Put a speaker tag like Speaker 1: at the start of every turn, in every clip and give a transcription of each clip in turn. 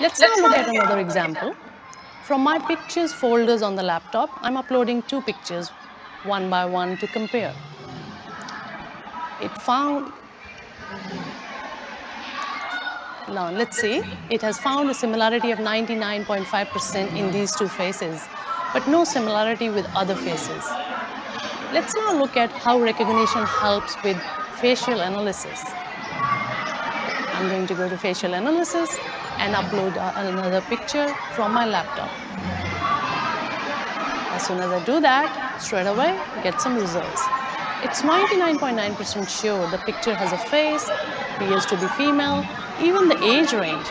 Speaker 1: Let's now look at another example. From my pictures folders on the laptop, I'm uploading two pictures one by one to compare. It found, now let's see, it has found a similarity of 99.5% in these two faces, but no similarity with other faces. Let's now look at how Rekognition helps with facial analysis. I'm going to go to facial analysis and upload uh, another picture from my laptop. As soon as I do that, straight away get some results. It's 99.9% sure the picture has a face, appears to be female, even the age range.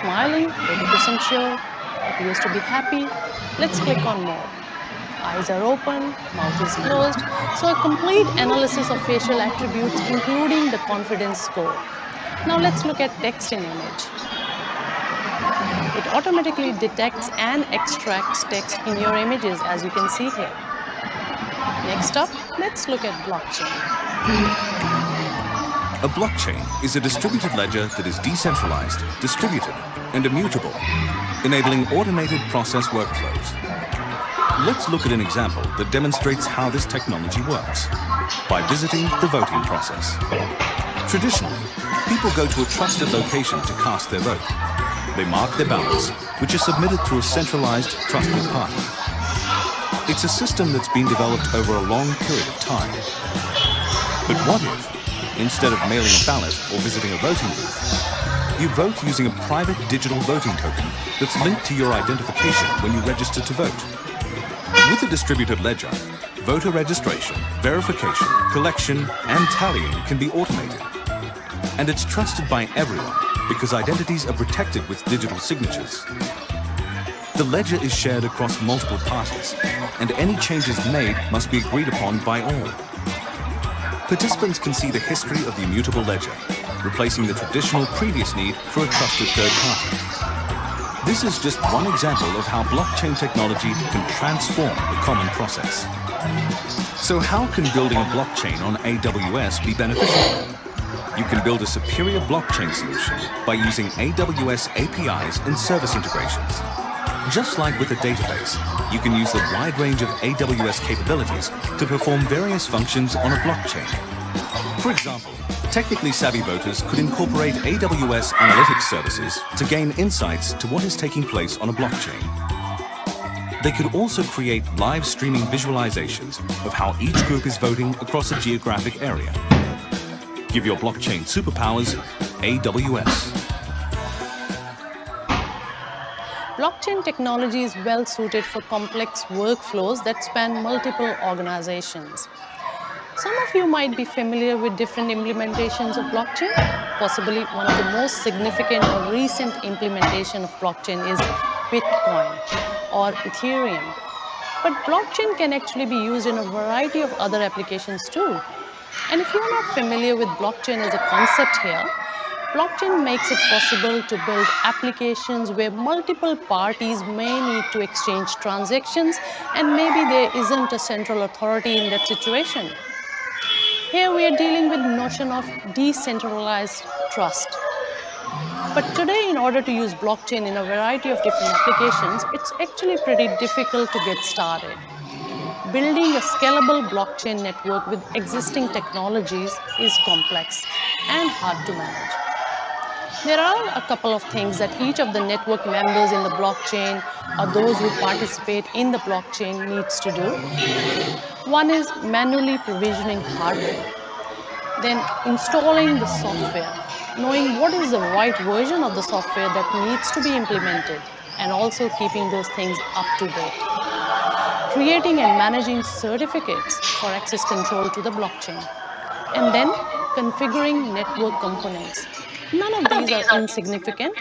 Speaker 1: Smiling, 80% sure, appears to be happy. Let's click on more. Eyes are open, mouth is closed. So a complete analysis of facial attributes including the confidence score. Now let's look at text in image. It automatically detects and extracts text in your images as you can see here. Next up, let's look at blockchain.
Speaker 2: A blockchain is a distributed ledger that is decentralized, distributed, and immutable, enabling automated process workflows. Let's look at an example that demonstrates how this technology works by visiting the voting process. Traditionally, people go to a trusted location to cast their vote. They mark their ballots, which are submitted through a centralized, trusted party. It's a system that's been developed over a long period of time. But what if, instead of mailing a ballot or visiting a voting booth, you vote using a private digital voting token that's linked to your identification when you register to vote? With a distributed ledger, voter registration, verification, collection, and tallying can be automated. And it's trusted by everyone because identities are protected with digital signatures. The ledger is shared across multiple parties, and any changes made must be agreed upon by all. Participants can see the history of the immutable ledger, replacing the traditional previous need for a trusted third party. This is just one example of how blockchain technology can transform the common process. So how can building a blockchain on AWS be beneficial? You can build a superior blockchain solution by using AWS APIs and service integrations. Just like with a database, you can use the wide range of AWS capabilities to perform various functions on a blockchain. For example, technically savvy voters could incorporate AWS analytics services to gain insights to what is taking place on a blockchain. They could also create live streaming visualizations of how each group is voting across a geographic area Give your blockchain superpowers AWS.
Speaker 1: Blockchain technology is well suited for complex workflows that span multiple organizations. Some of you might be familiar with different implementations of blockchain. Possibly one of the most significant or recent implementation of blockchain is Bitcoin or Ethereum. But blockchain can actually be used in a variety of other applications too. And if you're not familiar with blockchain as a concept here, blockchain makes it possible to build applications where multiple parties may need to exchange transactions and maybe there isn't a central authority in that situation. Here we are dealing with notion of decentralized trust. But today, in order to use blockchain in a variety of different applications, it's actually pretty difficult to get started building a scalable blockchain network with existing technologies is complex and hard to manage. There are a couple of things that each of the network members in the blockchain or those who participate in the blockchain needs to do. One is manually provisioning hardware, then installing the software, knowing what is the right version of the software that needs to be implemented, and also keeping those things up to date creating and managing certificates for access control to the blockchain, and then configuring network components. None of these are insignificant,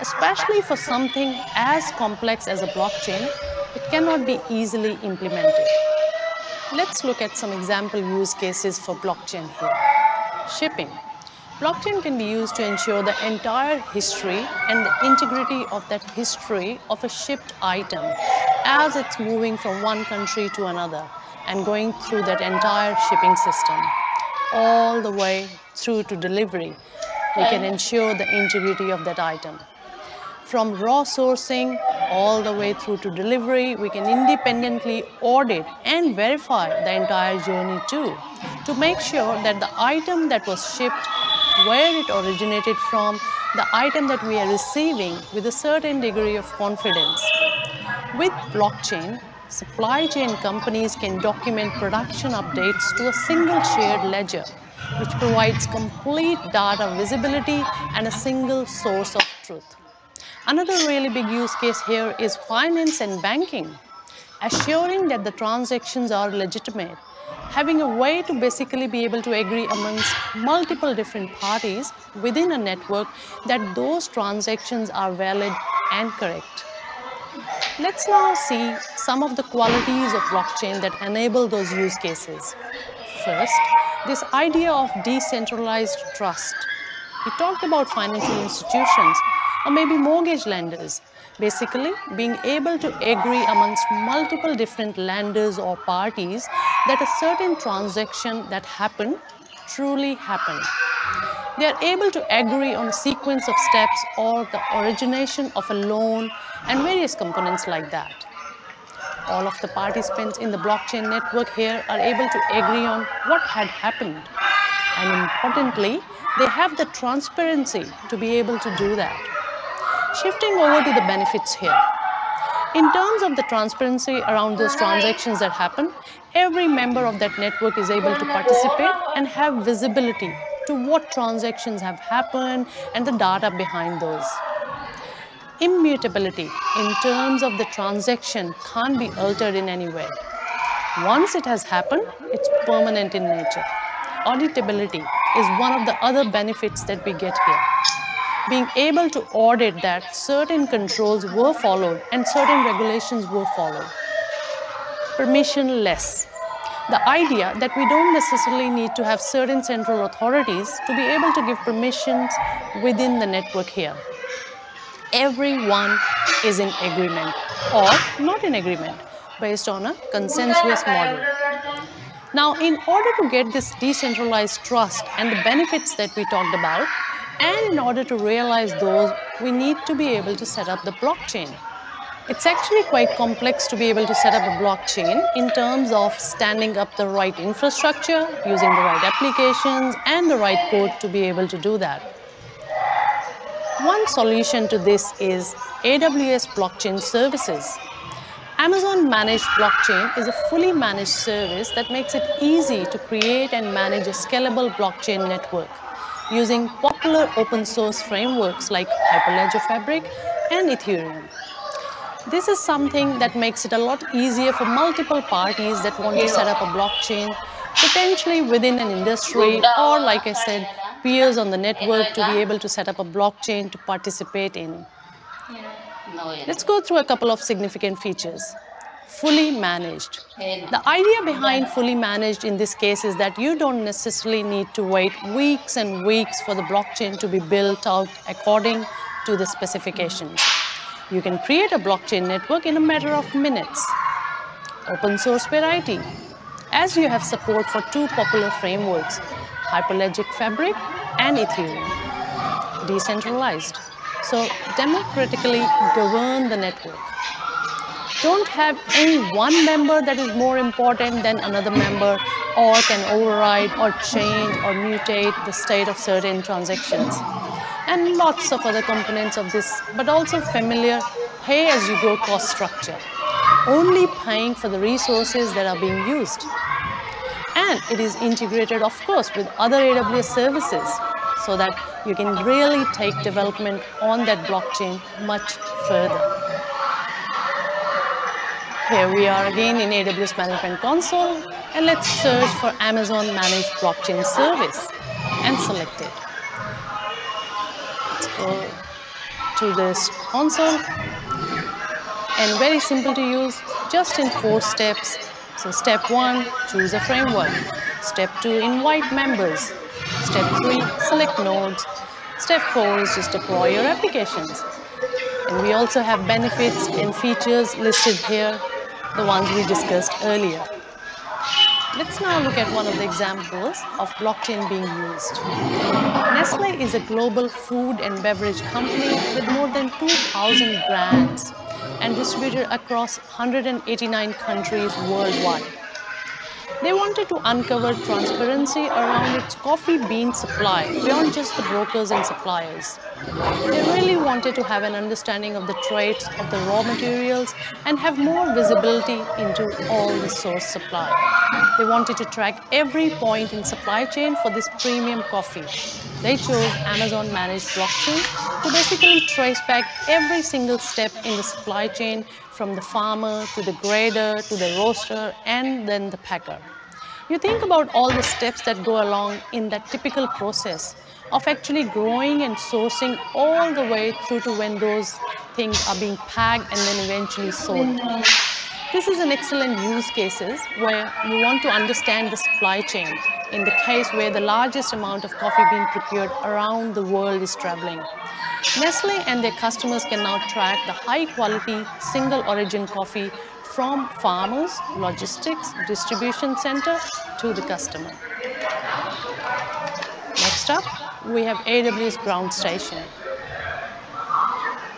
Speaker 1: especially for something as complex as a blockchain, it cannot be easily implemented. Let's look at some example use cases for blockchain here. Shipping. Blockchain can be used to ensure the entire history and the integrity of that history of a shipped item as it's moving from one country to another and going through that entire shipping system all the way through to delivery. We can ensure the integrity of that item. from raw sourcing all the way through to delivery, we can independently audit and verify the entire journey too to make sure that the item that was shipped, where it originated from, the item that we are receiving with a certain degree of confidence. With blockchain, supply chain companies can document production updates to a single shared ledger, which provides complete data visibility and a single source of truth. Another really big use case here is finance and banking, assuring that the transactions are legitimate having a way to basically be able to agree amongst multiple different parties within a network that those transactions are valid and correct. Let's now see some of the qualities of blockchain that enable those use cases. First, this idea of decentralized trust. We talked about financial institutions or maybe mortgage lenders Basically, being able to agree amongst multiple different lenders or parties that a certain transaction that happened truly happened. They are able to agree on a sequence of steps or the origination of a loan and various components like that. All of the participants in the blockchain network here are able to agree on what had happened. And importantly, they have the transparency to be able to do that. Shifting over to the benefits here. In terms of the transparency around those transactions that happen, every member of that network is able to participate and have visibility to what transactions have happened and the data behind those. Immutability in terms of the transaction can't be altered in any way. Once it has happened, it's permanent in nature. Auditability is one of the other benefits that we get here being able to audit that certain controls were followed and certain regulations were followed. Permissionless. The idea that we don't necessarily need to have certain central authorities to be able to give permissions within the network here. Everyone is in agreement or not in agreement based on a consensus model. Now, in order to get this decentralized trust and the benefits that we talked about, and in order to realize those, we need to be able to set up the blockchain. It's actually quite complex to be able to set up a blockchain in terms of standing up the right infrastructure, using the right applications, and the right code to be able to do that. One solution to this is AWS Blockchain Services. Amazon Managed Blockchain is a fully managed service that makes it easy to create and manage a scalable blockchain network using popular open source frameworks like Hyperledger Fabric and Ethereum. This is something that makes it a lot easier for multiple parties that want to set up a blockchain, potentially within an industry or like I said, peers on the network to be able to set up a blockchain to participate in. Let's go through a couple of significant features fully managed. The idea behind fully managed in this case is that you don't necessarily need to wait weeks and weeks for the blockchain to be built out according to the specifications. You can create a blockchain network in a matter of minutes. Open source variety. As you have support for two popular frameworks, Hyperledger Fabric and Ethereum. Decentralized. So democratically govern the network. Don't have any one member that is more important than another member or can override or change or mutate the state of certain transactions. And lots of other components of this, but also familiar pay-as-you-go cost structure, only paying for the resources that are being used. And it is integrated, of course, with other AWS services so that you can really take development on that blockchain much further. Here we are again in AWS Management Console and let's search for Amazon Managed Blockchain Service and select it. To this console and very simple to use just in four steps. So step one, choose a framework. Step two, invite members. Step three, select nodes. Step four is just deploy your applications. And we also have benefits and features listed here the ones we discussed earlier. Let's now look at one of the examples of blockchain being used. Nestle is a global food and beverage company with more than 2,000 brands and distributed across 189 countries worldwide. They wanted to uncover transparency around its coffee bean supply beyond just the brokers and suppliers. They really wanted to have an understanding of the traits of the raw materials and have more visibility into all the source supply. They wanted to track every point in supply chain for this premium coffee. They chose Amazon managed blockchain to basically trace back every single step in the supply chain from the farmer to the grader to the roaster and then the packer. You think about all the steps that go along in that typical process of actually growing and sourcing all the way through to when those things are being packed and then eventually sold. This is an excellent use cases where you want to understand the supply chain in the case where the largest amount of coffee being procured around the world is traveling. Nestle and their customers can now track the high quality single origin coffee from farmers, logistics, distribution center to the customer. Next up, we have AWS Ground Station.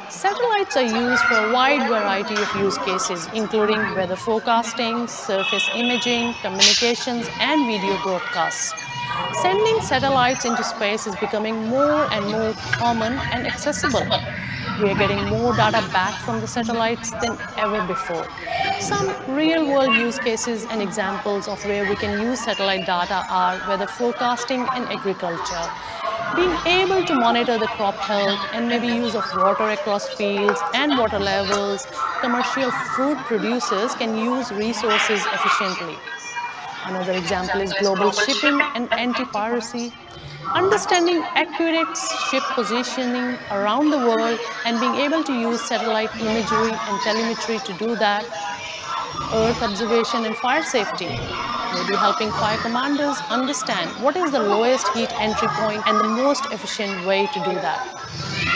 Speaker 1: Satellites are used for a wide variety of use cases, including weather forecasting, surface imaging, communications, and video broadcasts. Sending satellites into space is becoming more and more common and accessible. We are getting more data back from the satellites than ever before. Some real-world use cases and examples of where we can use satellite data are weather forecasting and agriculture, being able to monitor the crop health and maybe use of water across fields and water levels, commercial food producers can use resources efficiently. Another example is global shipping and anti-piracy. Understanding accurate ship positioning around the world and being able to use satellite imagery and telemetry to do that. Earth observation and fire safety maybe helping fire commanders understand what is the lowest heat entry point and the most efficient way to do that.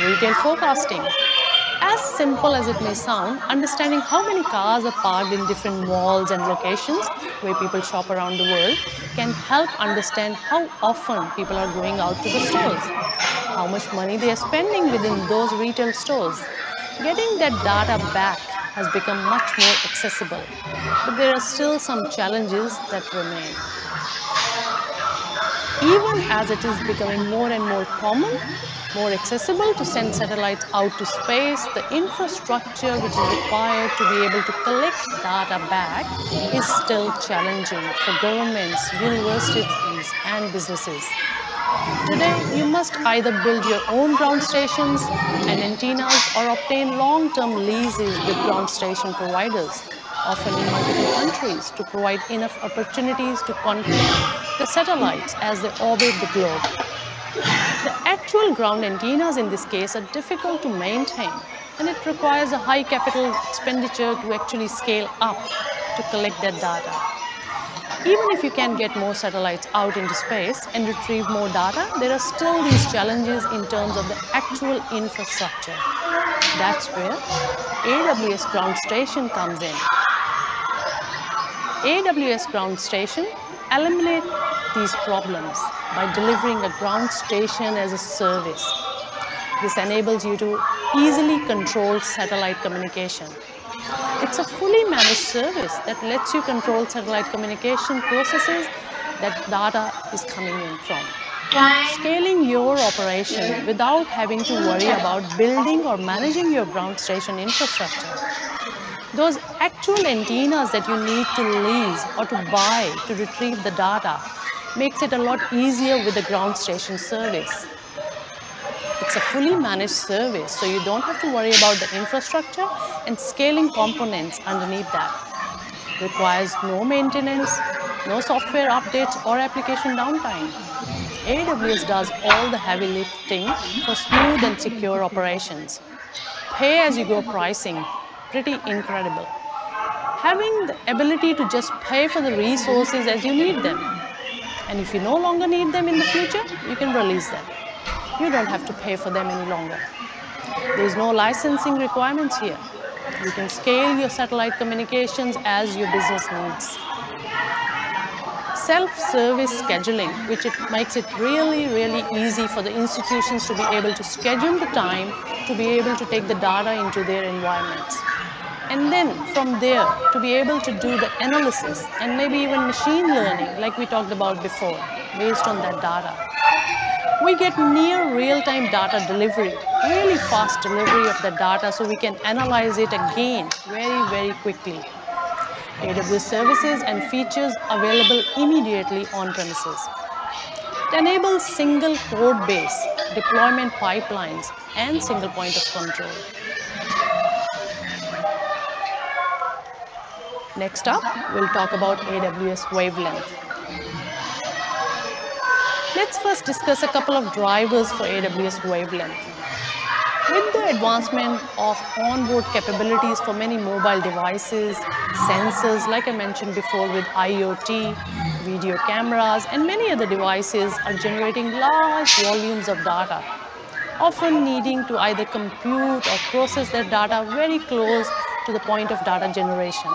Speaker 1: Retail forecasting. As simple as it may sound, understanding how many cars are parked in different malls and locations where people shop around the world can help understand how often people are going out to the stores, how much money they are spending within those retail stores. Getting that data back has become much more accessible, but there are still some challenges that remain. Even as it is becoming more and more common, more accessible to send satellites out to space, the infrastructure which is required to be able to collect data back is still challenging for governments, universities and businesses. Today, you must either build your own ground stations and antennas or obtain long-term leases with ground station providers, often in multiple countries, to provide enough opportunities to contact the satellites as they orbit the globe. The actual ground antennas in this case are difficult to maintain and it requires a high capital expenditure to actually scale up to collect that data. Even if you can get more satellites out into space and retrieve more data, there are still these challenges in terms of the actual infrastructure. That's where AWS Ground Station comes in. AWS Ground Station eliminate these problems by delivering a ground station as a service. This enables you to easily control satellite communication. It's a fully managed service that lets you control satellite communication processes that data is coming in from. Scaling your operation without having to worry about building or managing your ground station infrastructure. Those actual antennas that you need to lease or to buy to retrieve the data makes it a lot easier with the ground station service. It's a fully managed service, so you don't have to worry about the infrastructure and scaling components underneath that. Requires no maintenance, no software updates or application downtime. AWS does all the heavy lifting for smooth and secure operations. Pay-as-you-go pricing, pretty incredible. Having the ability to just pay for the resources as you need them. And if you no longer need them in the future, you can release them you don't have to pay for them any longer. There's no licensing requirements here. You can scale your satellite communications as your business needs. self-service scheduling, which it makes it really, really easy for the institutions to be able to schedule the time to be able to take the data into their environments. And then from there, to be able to do the analysis and maybe even machine learning, like we talked about before, based on that data. We get near real-time data delivery, really fast delivery of the data so we can analyze it again very, very quickly. AWS services and features available immediately on premises. It enables single code base, deployment pipelines, and single point of control. Next up, we'll talk about AWS Wavelength. Let's first discuss a couple of drivers for AWS Wavelength. With the advancement of onboard capabilities for many mobile devices, sensors, like I mentioned before with IoT, video cameras, and many other devices are generating large volumes of data, often needing to either compute or process their data very close to the point of data generation.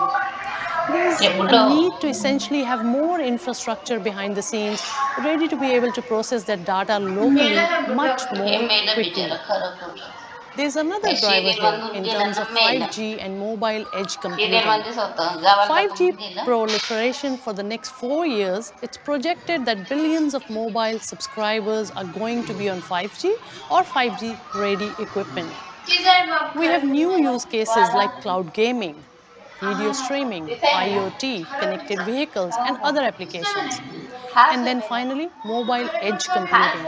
Speaker 1: There's a need to essentially have more infrastructure behind the scenes ready to be able to process that data locally much more quickly. There's another driver here in terms of 5G and mobile edge computing. 5G proliferation for the next four years, it's projected that billions of mobile subscribers are going to be on 5G or 5G ready equipment. We have new use cases like cloud gaming, video streaming, IoT, connected vehicles, and other applications. And then finally, mobile edge computing.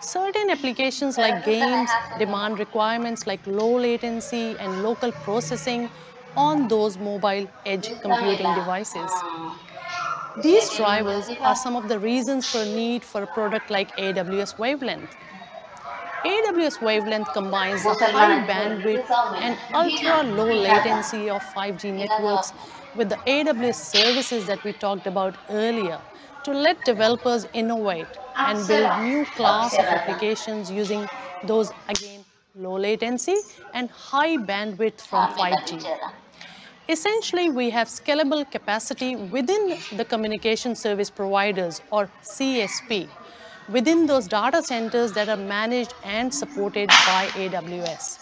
Speaker 1: Certain applications like games demand requirements like low latency and local processing on those mobile edge computing devices. These drivers are some of the reasons for need for a product like AWS Wavelength. AWS Wavelength combines the high bandwidth and ultra low latency of 5G networks with the AWS services that we talked about earlier to let developers innovate and build new class of applications using those again low latency and high bandwidth from 5G. Essentially, we have scalable capacity within the communication service providers or CSP within those data centers that are managed and supported by AWS.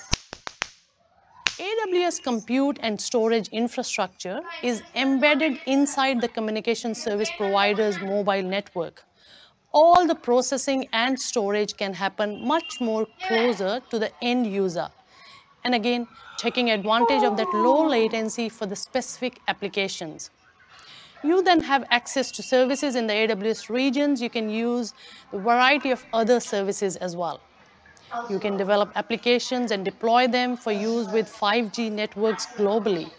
Speaker 1: AWS compute and storage infrastructure is embedded inside the communication service provider's mobile network. All the processing and storage can happen much more closer to the end user. And again, taking advantage of that low latency for the specific applications. You then have access to services in the AWS regions. You can use a variety of other services as well. You can develop applications and deploy them for use with 5G networks globally.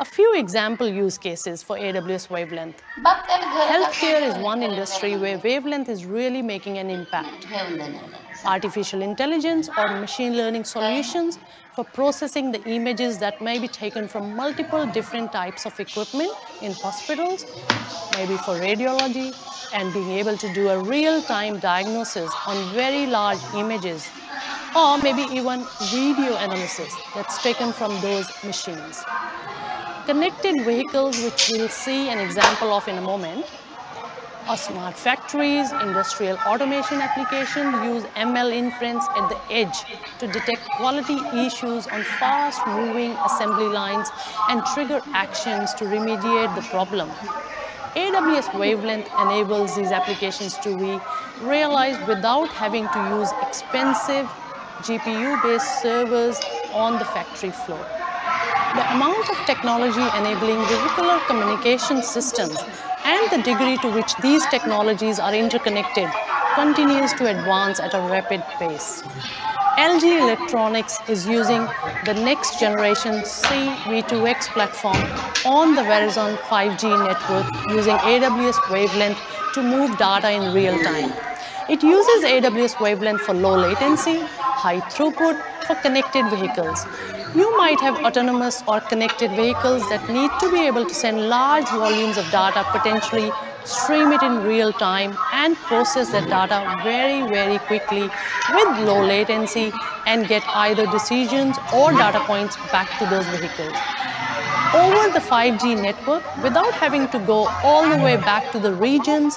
Speaker 1: A few example use cases for AWS Wavelength. Healthcare is one industry where Wavelength is really making an impact. Artificial intelligence or machine learning solutions for processing the images that may be taken from multiple different types of equipment in hospitals, maybe for radiology, and being able to do a real-time diagnosis on very large images, or maybe even video analysis that's taken from those machines. Connected vehicles, which we'll see an example of in a moment, or smart factories, industrial automation applications use ML inference at the edge to detect quality issues on fast-moving assembly lines and trigger actions to remediate the problem. AWS Wavelength enables these applications to be realized without having to use expensive GPU-based servers on the factory floor. The amount of technology enabling vehicular communication systems and the degree to which these technologies are interconnected continues to advance at a rapid pace. LG Electronics is using the next generation CV2X platform on the Verizon 5G network using AWS Wavelength to move data in real time. It uses AWS Wavelength for low latency, high throughput for connected vehicles. You might have autonomous or connected vehicles that need to be able to send large volumes of data, potentially stream it in real time and process that data very, very quickly with low latency and get either decisions or data points back to those vehicles. over the 5G network without having to go all the way back to the regions.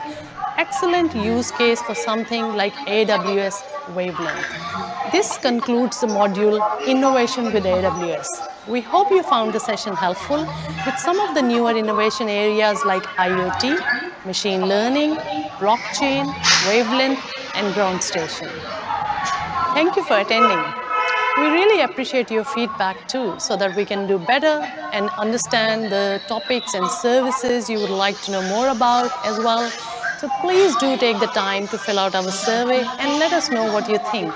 Speaker 1: Excellent use case for something like AWS Wavelength. This concludes the module Innovation with AWS. We hope you found the session helpful with some of the newer innovation areas like IoT, machine learning, blockchain, wavelength, and ground station. Thank you for attending. We really appreciate your feedback too, so that we can do better and understand the topics and services you would like to know more about as well. So please do take the time to fill out our survey and let us know what you think.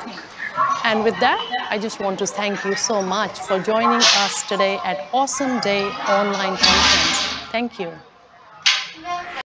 Speaker 1: And with that, I just want to thank you so much for joining us today at Awesome Day Online Conference. Thank you.